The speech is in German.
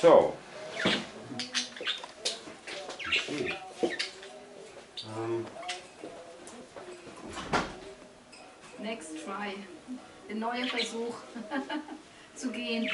So. Okay. Next try. Der neue Versuch zu gehen.